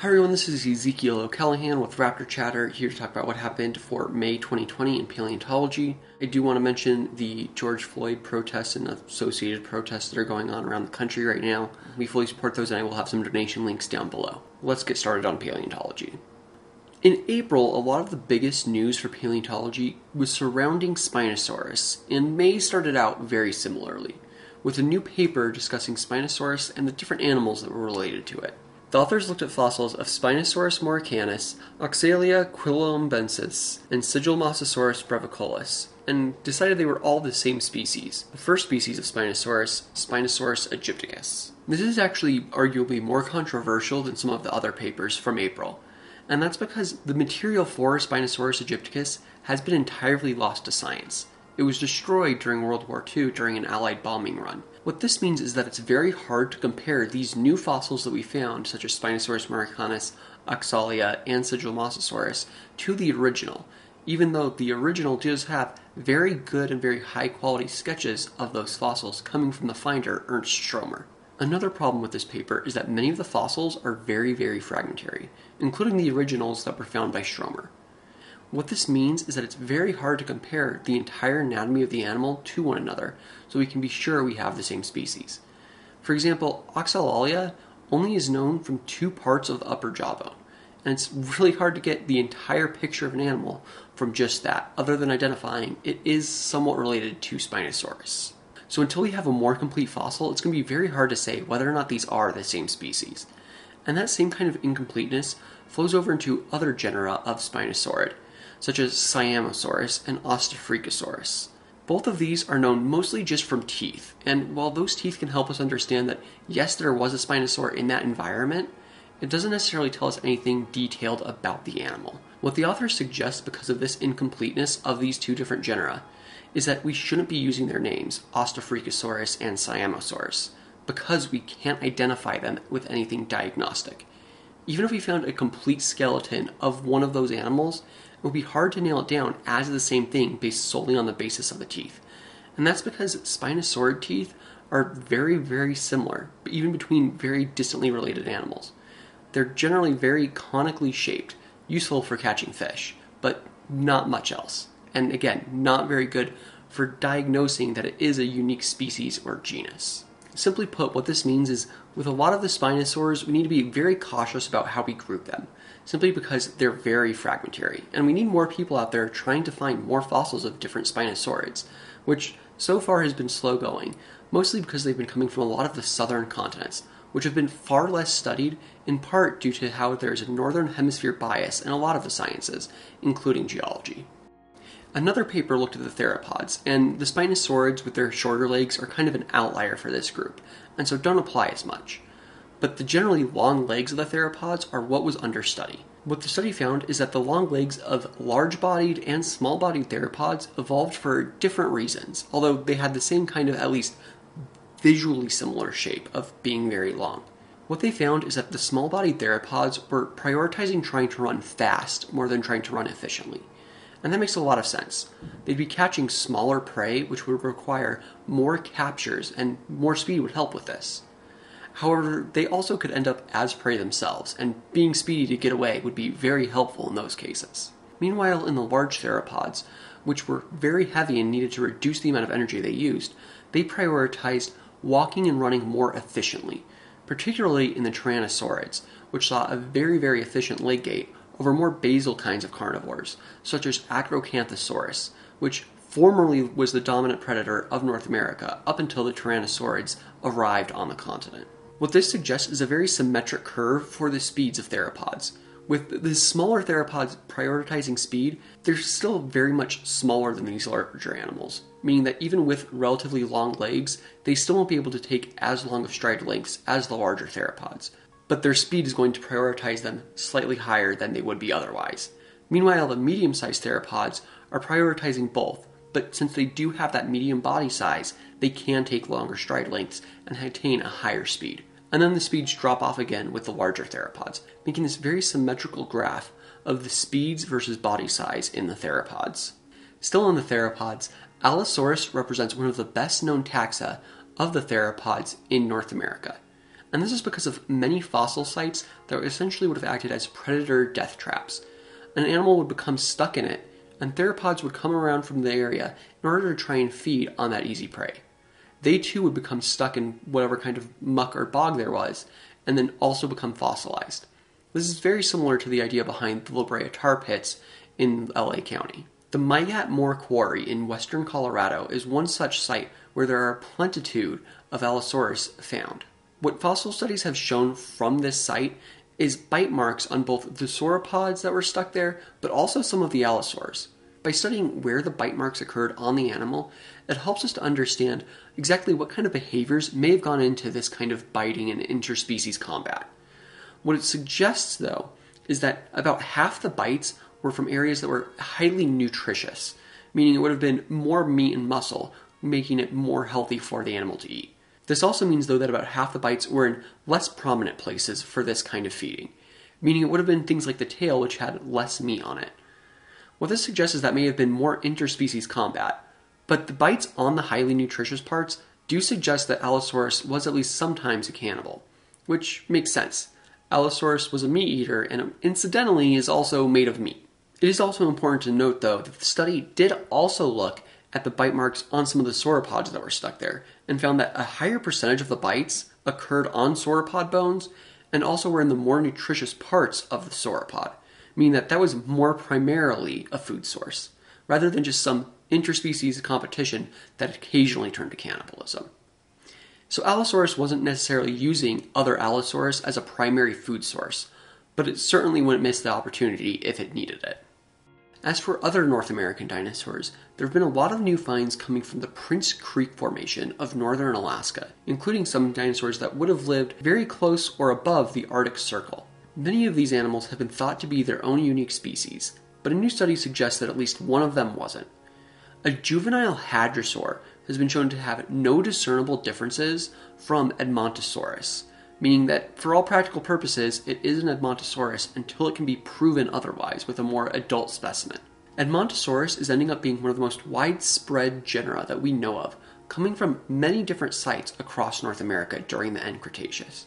Hi everyone, this is Ezekiel O'Callahan with Raptor Chatter here to talk about what happened for May 2020 in paleontology. I do want to mention the George Floyd protests and associated protests that are going on around the country right now. We fully support those and I will have some donation links down below. Let's get started on paleontology. In April, a lot of the biggest news for paleontology was surrounding Spinosaurus, and May started out very similarly, with a new paper discussing Spinosaurus and the different animals that were related to it. The authors looked at fossils of Spinosaurus maroccanus, Oxalaia quilombensis, and Sigilmassasaurus brevicollis, and decided they were all the same species. The first species of Spinosaurus, Spinosaurus aegyptiacus. This is actually arguably more controversial than some of the other papers from April, and that's because the material for Spinosaurus aegyptiacus has been entirely lost to science. It was destroyed during World War II during an Allied bombing run. What this means is that it's very hard to compare these new fossils that we found, such as Spinosaurus maroccanus, Oxalaia, and Sigilmassasaurus, to the original, even though the original does have very good and very high quality sketches of those fossils coming from the finder Ernst Stromer. Another problem with this paper is that many of the fossils are very, very fragmentary, including the originals that were found by Stromer. What this means is that it's very hard to compare the entire anatomy of the animal to one another, so we can be sure we have the same species. For example, Oxalaia only is known from two parts of the upper jawbone, and it's really hard to get the entire picture of an animal from just that, other than identifying it is somewhat related to Spinosaurus. So until we have a more complete fossil, it's going to be very hard to say whether or not these are the same species. And that same kind of incompleteness flows over into other genera of Spinosaurid, such as Siamosaurus and Ostafrikasaurus. Both of these are known mostly just from teeth, and while those teeth can help us understand that yes, there was a Spinosaur in that environment, it doesn't necessarily tell us anything detailed about the animal. What the authors suggest because of this incompleteness of these two different genera is that we shouldn't be using their names, Ostafrikasaurus and Siamosaurus, because we can't identify them with anything diagnostic. Even if we found a complete skeleton of one of those animals, it would be hard to nail it down as the same thing based solely on the basis of the teeth. And that's because Spinosaurid teeth are very, very similar, even between very distantly related animals. They're generally very conically shaped, useful for catching fish, but not much else. And again, not very good for diagnosing that it is a unique species or genus. Simply put, what this means is with a lot of the spinosaurs, we need to be very cautious about how we group them, simply because they're very fragmentary, and we need more people out there trying to find more fossils of different spinosaurids, which so far has been slow going, mostly because they've been coming from a lot of the southern continents, which have been far less studied, in part due to how there's a northern hemisphere bias in a lot of the sciences, including geology. Another paper looked at the theropods, and the Spinosaurids with their shorter legs are kind of an outlier for this group, and so don't apply as much. But the generally long legs of the theropods are what was under study. What the study found is that the long legs of large bodied and small bodied theropods evolved for different reasons, although they had the same kind of at least visually similar shape of being very long. What they found is that the small bodied theropods were prioritizing trying to run fast more than trying to run efficiently. And that makes a lot of sense. They'd be catching smaller prey, which would require more captures, and more speed would help with this. However, they also could end up as prey themselves, and being speedy to get away would be very helpful in those cases. Meanwhile, in the large theropods, which were very heavy and needed to reduce the amount of energy they used, they prioritized walking and running more efficiently, particularly in the Tyrannosaurids, which saw a very, very efficient leg gait over more basal kinds of carnivores, such as Acrocanthosaurus, which formerly was the dominant predator of North America up until the Tyrannosaurids arrived on the continent. What this suggests is a very symmetric curve for the speeds of theropods. With the smaller theropods prioritizing speed, they're still very much smaller than these larger animals, meaning that even with relatively long legs, they still won't be able to take as long of stride lengths as the larger theropods but their speed is going to prioritize them slightly higher than they would be otherwise. Meanwhile, the medium sized theropods are prioritizing both, but since they do have that medium body size, they can take longer stride lengths and attain a higher speed. And then the speeds drop off again with the larger theropods, making this very symmetrical graph of the speeds versus body size in the theropods. Still on the theropods, Allosaurus represents one of the best known taxa of the theropods in North America. And this is because of many fossil sites that essentially would have acted as predator death traps. An animal would become stuck in it, and theropods would come around from the area in order to try and feed on that easy prey. They too would become stuck in whatever kind of muck or bog there was, and then also become fossilized. This is very similar to the idea behind the La Brea tar pits in LA County. The Mygatt Moore Quarry in western Colorado is one such site where there are a plentitude of Allosaurus found. What fossil studies have shown from this site is bite marks on both the sauropods that were stuck there, but also some of the allosaurs. By studying where the bite marks occurred on the animal, it helps us to understand exactly what kind of behaviors may have gone into this kind of biting and interspecies combat. What it suggests, though, is that about half the bites were from areas that were highly nutritious, meaning it would have been more meat and muscle, making it more healthy for the animal to eat. This also means, though, that about half the bites were in less prominent places for this kind of feeding, meaning it would have been things like the tail, which had less meat on it. What this suggests is that may have been more interspecies combat, but the bites on the highly nutritious parts do suggest that Allosaurus was at least sometimes a cannibal, which makes sense. Allosaurus was a meat eater and incidentally is also made of meat. It is also important to note, though, that the study did also look at the bite marks on some of the sauropods that were stuck there and found that a higher percentage of the bites occurred on sauropod bones and also were in the more nutritious parts of the sauropod, meaning that that was more primarily a food source, rather than just some interspecies competition that occasionally turned to cannibalism. So Allosaurus wasn't necessarily using other Allosaurus as a primary food source, but it certainly wouldn't miss the opportunity if it needed it. As for other North American dinosaurs, there have been a lot of new finds coming from the Prince Creek Formation of northern Alaska, including some dinosaurs that would have lived very close or above the Arctic Circle. Many of these animals have been thought to be their own unique species, but a new study suggests that at least one of them wasn't. A juvenile hadrosaur has been shown to have no discernible differences from Edmontosaurus, meaning that for all practical purposes, it is an Edmontosaurus until it can be proven otherwise with a more adult specimen. Edmontosaurus is ending up being one of the most widespread genera that we know of, coming from many different sites across North America during the end Cretaceous.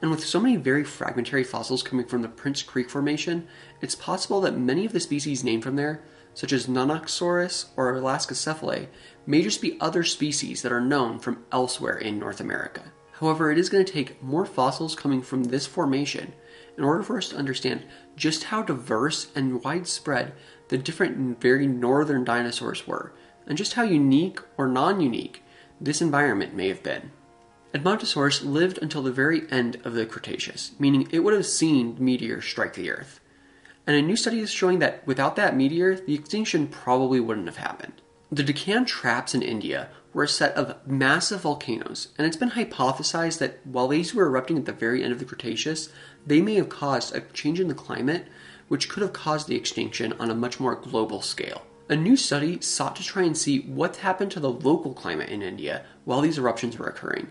And with so many very fragmentary fossils coming from the Prince Creek Formation, it's possible that many of the species named from there, such as Nanuqsaurus or Alaskacephale, may just be other species that are known from elsewhere in North America. However, it is going to take more fossils coming from this formation in order for us to understand just how diverse and widespread the different very northern dinosaurs were, and just how unique or non unique this environment may have been. Edmontosaurus lived until the very end of the Cretaceous, meaning it would have seen meteors strike the Earth. And a new study is showing that without that meteor, the extinction probably wouldn't have happened. The Deccan traps in India were a set of massive volcanoes, and it's been hypothesized that while these were erupting at the very end of the Cretaceous, they may have caused a change in the climate which could have caused the extinction on a much more global scale. A new study sought to try and see what happened to the local climate in India while these eruptions were occurring.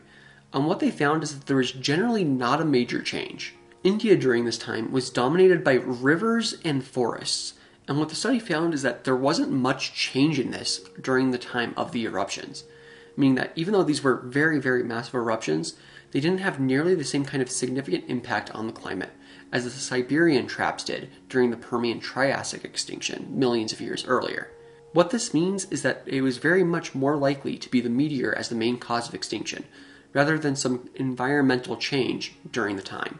And what they found is that there was generally not a major change. India during this time was dominated by rivers and forests, and what the study found is that there wasn't much change in this during the time of the eruptions, meaning that even though these were very, very massive eruptions, they didn't have nearly the same kind of significant impact on the climate as the Siberian traps did during the Permian Triassic extinction millions of years earlier. What this means is that it was very much more likely to be the meteor as the main cause of extinction, rather than some environmental change during the time.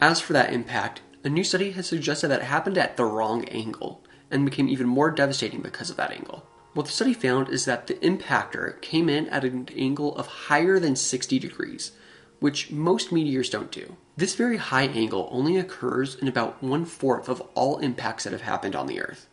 As for that impact, a new study has suggested that it happened at the wrong angle and became even more devastating because of that angle. What the study found is that the impactor came in at an angle of higher than 60 degrees, which most meteors don't do. This very high angle only occurs in about one fourth of all impacts that have happened on the Earth,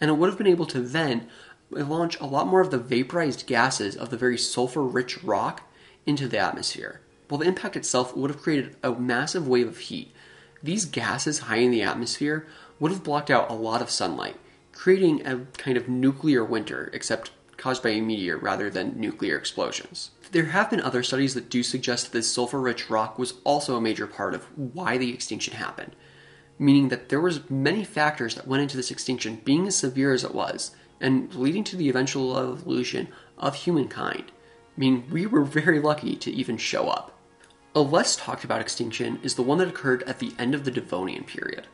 and it would have been able to then launch a lot more of the vaporized gases of the very sulfur rich rock into the atmosphere. While the impact itself would have created a massive wave of heat, these gases high in the atmosphere would have blocked out a lot of sunlight, creating a kind of nuclear winter, except caused by a meteor rather than nuclear explosions. There have been other studies that do suggest that this sulfur rich rock was also a major part of why the extinction happened, meaning that there was many factors that went into this extinction being as severe as it was, and leading to the eventual evolution of humankind. I mean, we were very lucky to even show up. A less talked about extinction is the one that occurred at the end of the Devonian period.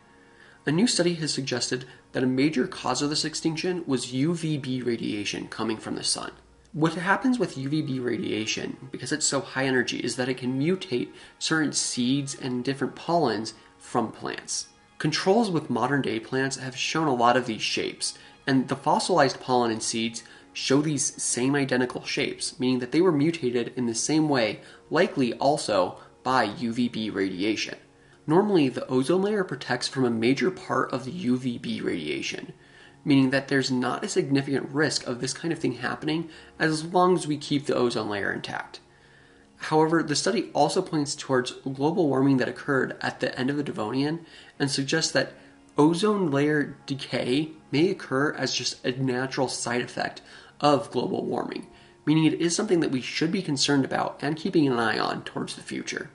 A new study has suggested that a major cause of this extinction was UVB radiation coming from the sun. What happens with UVB radiation, because it's so high energy, is that it can mutate certain seeds and different pollens from plants. Controls with modern day plants have shown a lot of these shapes, and the fossilized pollen and seeds show these same identical shapes, meaning that they were mutated in the same way, likely also by UVB radiation. Normally, the ozone layer protects from a major part of the UVB radiation, meaning that there's not a significant risk of this kind of thing happening as long as we keep the ozone layer intact. However, the study also points towards global warming that occurred at the end of the Devonian and suggests that ozone layer decay may occur as just a natural side effect of global warming, meaning it is something that we should be concerned about and keeping an eye on towards the future.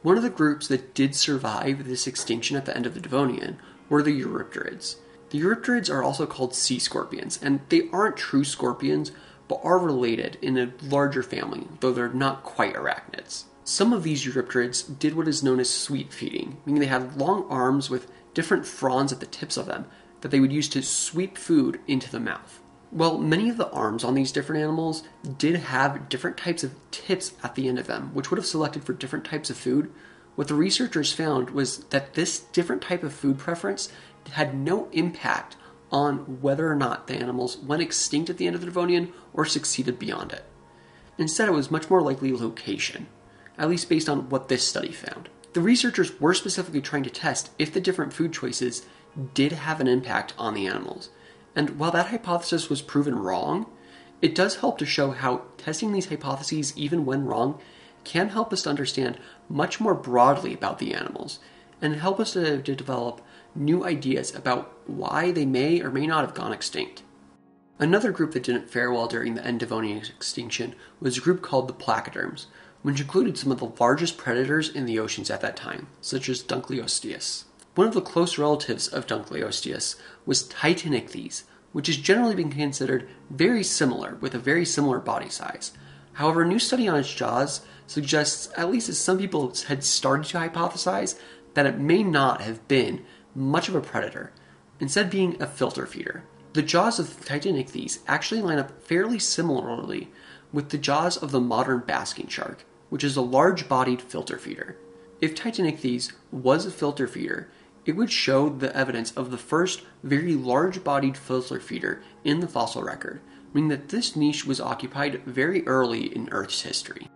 One of the groups that did survive this extinction at the end of the Devonian were the Eurypterids. The Eurypterids are also called sea scorpions, and they aren't true scorpions, but are related in a larger family, though they're not quite arachnids. Some of these Eurypterids did what is known as sweep feeding, meaning they had long arms with different fronds at the tips of them that they would use to sweep food into the mouth. Well, many of the arms on these different animals did have different types of tips at the end of them, which would have selected for different types of food. What the researchers found was that this different type of food preference had no impact on whether or not the animals went extinct at the end of the Devonian or succeeded beyond it. Instead, it was much more likely location, at least based on what this study found. The researchers were specifically trying to test if the different food choices did have an impact on the animals. And while that hypothesis was proven wrong, it does help to show how testing these hypotheses, even when wrong, can help us to understand much more broadly about the animals and help us to, to develop new ideas about why they may or may not have gone extinct. Another group that didn't fare well during the end Devonian extinction was a group called the placoderms, which included some of the largest predators in the oceans at that time, such as Dunkleosteus. One of the close relatives of Dunkleosteus was Titanichthys, which has generally been considered very similar, with a very similar body size. However, a new study on its jaws suggests, at least as some people had started to hypothesize, that it may not have been much of a predator, instead being a filter feeder. The jaws of Titanichthys actually line up fairly similarly with the jaws of the modern basking shark, which is a large bodied filter feeder. If Titanichthys was a filter feeder, it would show the evidence of the first very large bodied filter feeder in the fossil record, meaning that this niche was occupied very early in Earth's history.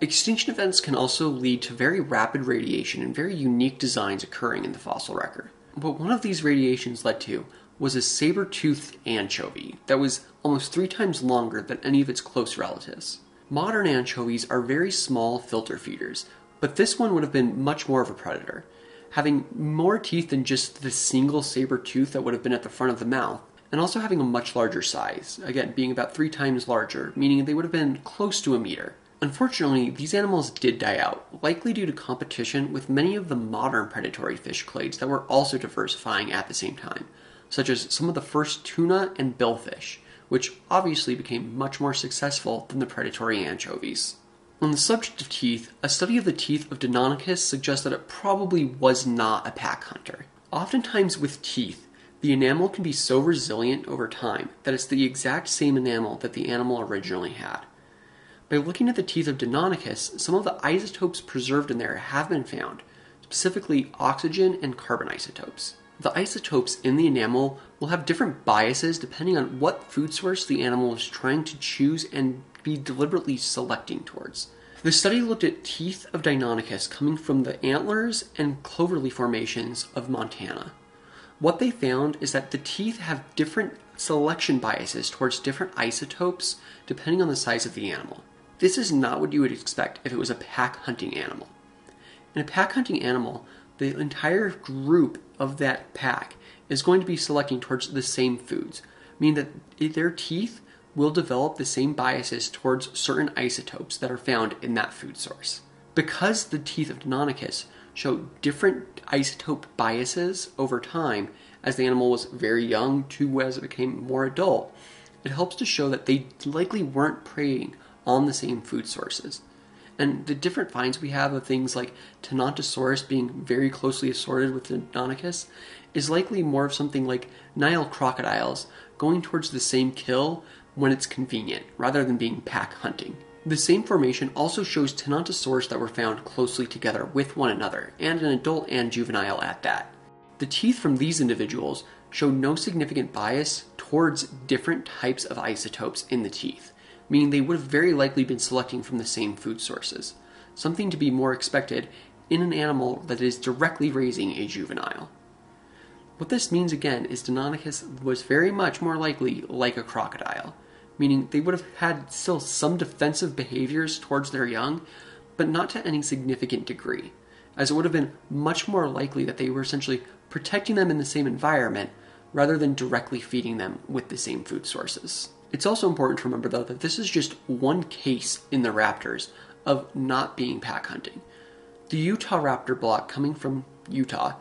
Extinction events can also lead to very rapid radiation and very unique designs occurring in the fossil record. What one of these radiations led to was a saber toothed anchovy that was almost three times longer than any of its close relatives. Modern anchovies are very small filter feeders, but this one would have been much more of a predator having more teeth than just the single saber tooth that would have been at the front of the mouth, and also having a much larger size, again, being about three times larger, meaning they would have been close to a meter. Unfortunately, these animals did die out, likely due to competition with many of the modern predatory fish clades that were also diversifying at the same time, such as some of the first tuna and billfish, which obviously became much more successful than the predatory anchovies. On the subject of teeth, a study of the teeth of Deinonychus suggests that it probably was not a pack hunter. Oftentimes, with teeth, the enamel can be so resilient over time that it's the exact same enamel that the animal originally had. By looking at the teeth of Deinonychus, some of the isotopes preserved in there have been found, specifically oxygen and carbon isotopes. The isotopes in the enamel will have different biases depending on what food source the animal is trying to choose and be deliberately selecting towards. The study looked at teeth of Deinonychus coming from the antlers and Cloverly formations of Montana. What they found is that the teeth have different selection biases towards different isotopes depending on the size of the animal. This is not what you would expect if it was a pack hunting animal. In a pack hunting animal, the entire group of that pack is going to be selecting towards the same foods, meaning that their teeth will develop the same biases towards certain isotopes that are found in that food source. Because the teeth of Deinonychus show different isotope biases over time as the animal was very young to as it became more adult, it helps to show that they likely weren't preying on the same food sources. And the different finds we have of things like Tenontosaurus being very closely assorted with Deinonychus is likely more of something like Nile crocodiles going towards the same kill when it's convenient, rather than being pack hunting. The same formation also shows Tenontosaurs that were found closely together with one another, and an adult and juvenile at that. The teeth from these individuals show no significant bias towards different types of isotopes in the teeth, meaning they would have very likely been selecting from the same food sources, something to be more expected in an animal that is directly raising a juvenile. What this means again is Deinonychus was very much more likely like a crocodile, meaning they would have had still some defensive behaviors towards their young, but not to any significant degree, as it would have been much more likely that they were essentially protecting them in the same environment rather than directly feeding them with the same food sources. It's also important to remember, though, that this is just one case in the raptors of not being pack hunting. The Utah raptor block coming from Utah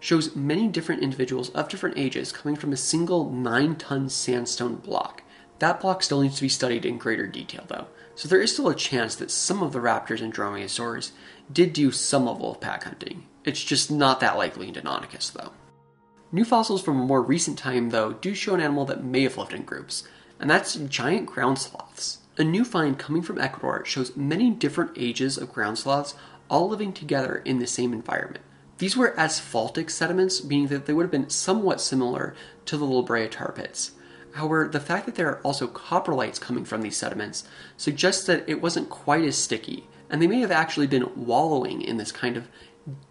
shows many different individuals of different ages coming from a single 9 ton sandstone block. That block still needs to be studied in greater detail, though, so there is still a chance that some of the raptors and dromaeosaurs did do some level of pack hunting. It's just not that likely in Deinonychus, though. New fossils from a more recent time, though, do show an animal that may have lived in groups, and that's giant ground sloths. A new find coming from Ecuador shows many different ages of ground sloths all living together in the same environment. These were asphaltic sediments, meaning that they would have been somewhat similar to the La Brea tar pits. However, the fact that there are also coprolites coming from these sediments suggests that it wasn't quite as sticky, and they may have actually been wallowing in this kind of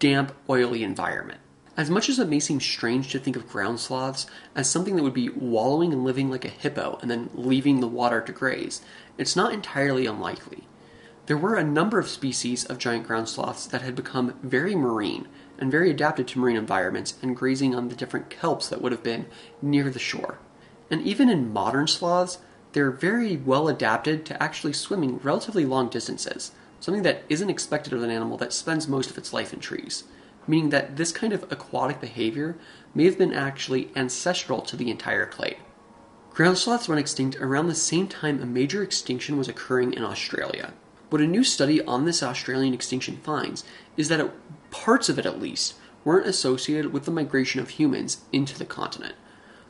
damp, oily environment. As much as it may seem strange to think of ground sloths as something that would be wallowing and living like a hippo and then leaving the water to graze, it's not entirely unlikely. There were a number of species of giant ground sloths that had become very marine and very adapted to marine environments and grazing on the different kelps that would have been near the shore. And even in modern sloths, they're very well adapted to actually swimming relatively long distances, something that isn't expected of an animal that spends most of its life in trees, meaning that this kind of aquatic behavior may have been actually ancestral to the entire clade. Ground sloths went extinct around the same time a major extinction was occurring in Australia. What a new study on this Australian extinction finds is that it, parts of it at least weren't associated with the migration of humans into the continent.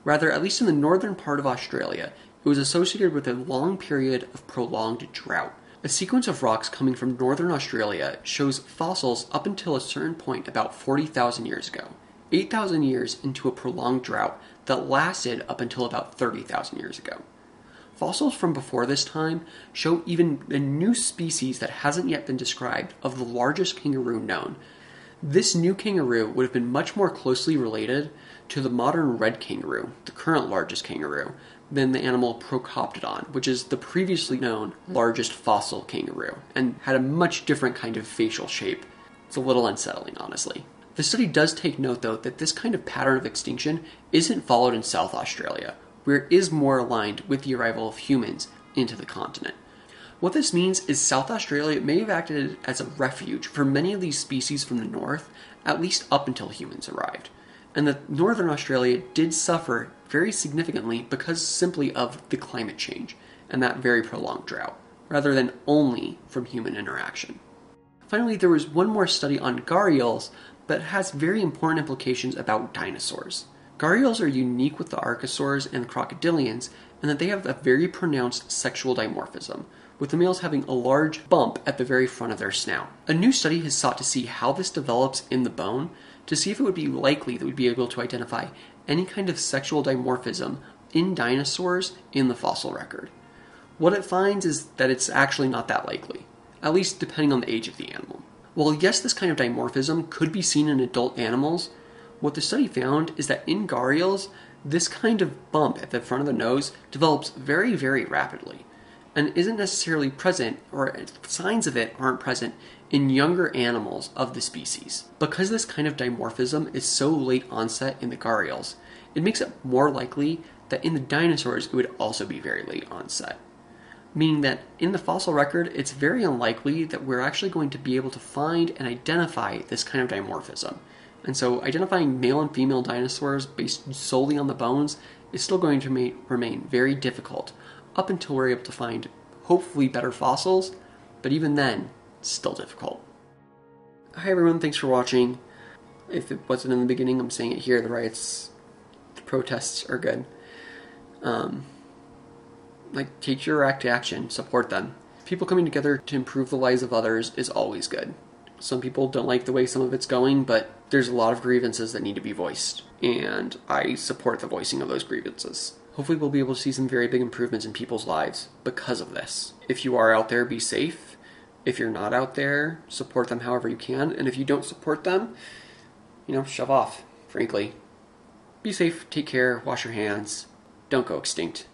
Rather, at least in the northern part of Australia, it was associated with a long period of prolonged drought. A sequence of rocks coming from northern Australia shows fossils up until a certain point about 40,000 years ago. 8,000 years into a prolonged drought that lasted up until about 30,000 years ago. Fossils from before this time show even a new species that hasn't yet been described of the largest kangaroo known. This new kangaroo would have been much more closely related to the modern red kangaroo, the current largest kangaroo, than the animal Procoptodon, which is the previously known largest fossil kangaroo, and had a much different kind of facial shape. It's a little unsettling, honestly. The study does take note, though, that this kind of pattern of extinction isn't followed in South Australia, where it is more aligned with the arrival of humans into the continent. What this means is South Australia may have acted as a refuge for many of these species from the north, at least up until humans arrived. And that Northern Australia did suffer very significantly because simply of the climate change and that very prolonged drought, rather than only from human interaction. Finally, there was one more study on gharials, but has very important implications about dinosaurs. Gharials are unique with the archosaurs and crocodilians in that they have a very pronounced sexual dimorphism, with the males having a large bump at the very front of their snout. A new study has sought to see how this develops in the bone to see if it would be likely that we'd be able to identify any kind of sexual dimorphism in dinosaurs in the fossil record. What it finds is that it's actually not that likely, at least depending on the age of the animal. While yes, this kind of dimorphism could be seen in adult animals, what the study found is that in gharials, this kind of bump at the front of the nose develops very, very rapidly and isn't necessarily present, or signs of it aren't present in younger animals of the species. Because this kind of dimorphism is so late onset in the gharials, it makes it more likely that in the dinosaurs it would also be very late onset. Meaning that in the fossil record, it's very unlikely that we're actually going to be able to find and identify this kind of dimorphism. And so identifying male and female dinosaurs based solely on the bones is still going to remain very difficult up until we're able to find hopefully better fossils, but even then, still difficult. Hi everyone, thanks for watching. If it wasn't in the beginning, I'm saying it here. The riots, the protests are good. Um, like take your act action, support them. People coming together to improve the lives of others is always good. Some people don't like the way some of it's going, but there's a lot of grievances that need to be voiced, and I support the voicing of those grievances. Hopefully, we'll be able to see some very big improvements in people's lives because of this. If you are out there, be safe. If you're not out there, support them however you can. And if you don't support them, you know, shove off, frankly. Be safe, take care, wash your hands, don't go extinct.